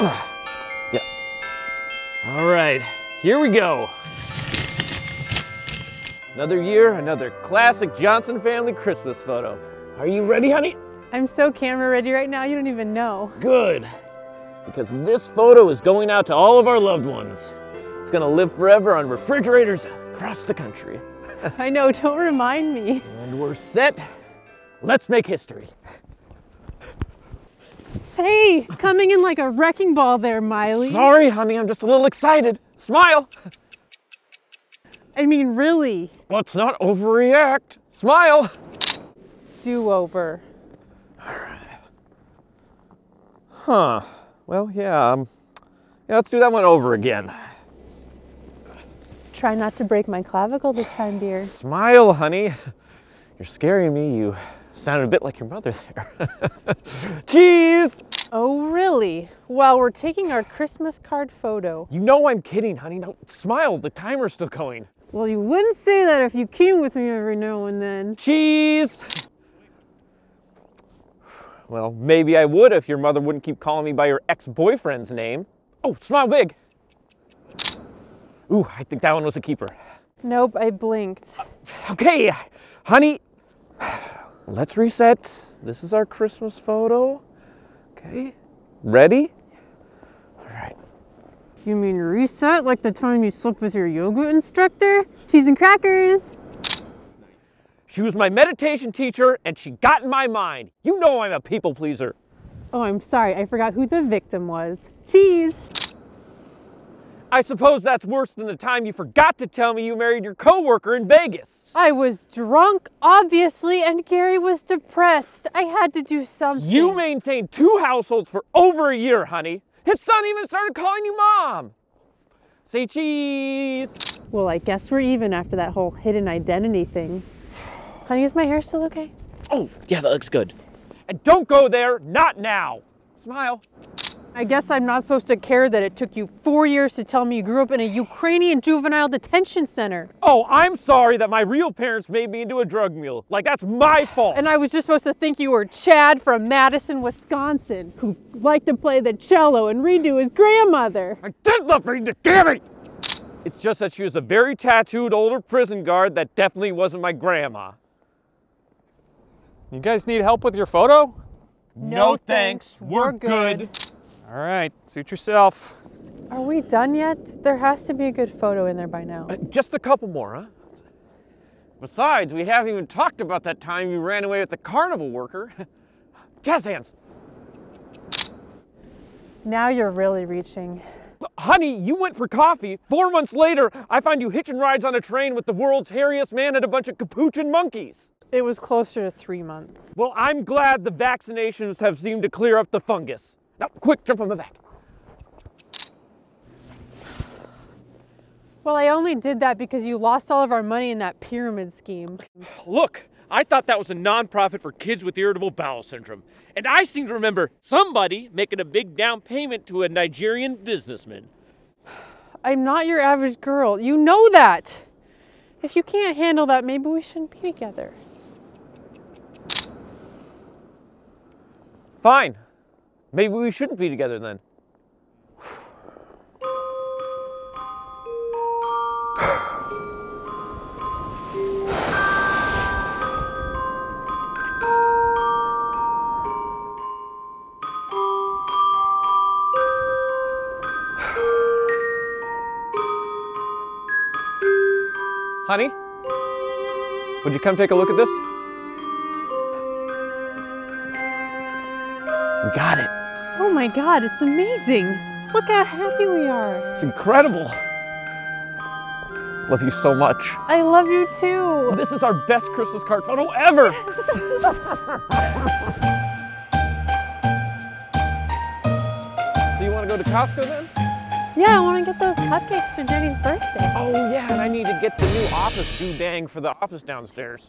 yeah. All right, here we go. Another year, another classic Johnson family Christmas photo. Are you ready, honey? I'm so camera ready right now, you don't even know. Good, because this photo is going out to all of our loved ones. It's gonna live forever on refrigerators across the country. I know, don't remind me. And we're set. Let's make history. Hey, coming in like a wrecking ball there, Miley. Sorry, honey, I'm just a little excited. Smile. I mean, really. Let's not overreact. Smile. Do over. Huh. Well, yeah, um, yeah, let's do that one over again. Try not to break my clavicle this time, dear. Smile, honey. You're scaring me. You sounded a bit like your mother there. Cheese! Oh, really? Well, we're taking our Christmas card photo. You know I'm kidding, honey. Now smile. The timer's still going. Well, you wouldn't say that if you came with me every now and then. Cheese! Well, maybe I would if your mother wouldn't keep calling me by your ex-boyfriend's name. Oh, smile big. Ooh, I think that one was a keeper. Nope, I blinked. Okay, honey, let's reset. This is our Christmas photo. Okay, ready? All right. You mean reset like the time you slept with your yoga instructor? Cheese and crackers. She was my meditation teacher and she got in my mind. You know I'm a people pleaser. Oh, I'm sorry, I forgot who the victim was. Cheese. I suppose that's worse than the time you forgot to tell me you married your coworker in Vegas. I was drunk, obviously, and Gary was depressed. I had to do something. You maintained two households for over a year, honey. His son even started calling you mom. Say cheese. Well, I guess we're even after that whole hidden identity thing. Honey, is my hair still okay? Oh, yeah, that looks good. And don't go there, not now. Smile. I guess I'm not supposed to care that it took you four years to tell me you grew up in a Ukrainian juvenile detention center. Oh, I'm sorry that my real parents made me into a drug mule. Like, that's my fault. And I was just supposed to think you were Chad from Madison, Wisconsin, who liked to play the cello and read to his grandmother. I did love reading to damn it! It's just that she was a very tattooed older prison guard that definitely wasn't my grandma. You guys need help with your photo? No, thanks. We're good. All right, suit yourself. Are we done yet? There has to be a good photo in there by now. Uh, just a couple more, huh? Besides, we haven't even talked about that time you ran away with the carnival worker. Jazz hands. Now you're really reaching. Honey, you went for coffee. Four months later, I find you hitching rides on a train with the world's hairiest man and a bunch of capuchin monkeys. It was closer to three months. Well, I'm glad the vaccinations have seemed to clear up the fungus. Now, quick, jump on the back. Well, I only did that because you lost all of our money in that pyramid scheme. Look, I thought that was a nonprofit for kids with irritable bowel syndrome. And I seem to remember somebody making a big down payment to a Nigerian businessman. I'm not your average girl. You know that. If you can't handle that, maybe we shouldn't be together. Fine. Maybe we shouldn't be together then. Honey, would you come take a look at this? Got it. Oh my God, it's amazing. Look how happy we are. It's incredible. Love you so much. I love you too. This is our best Christmas card photo ever. so you want to go to Costco then? Yeah, I want to get those cupcakes for Jenny's birthday. Oh yeah, and I need to get the new office do dang for the office downstairs.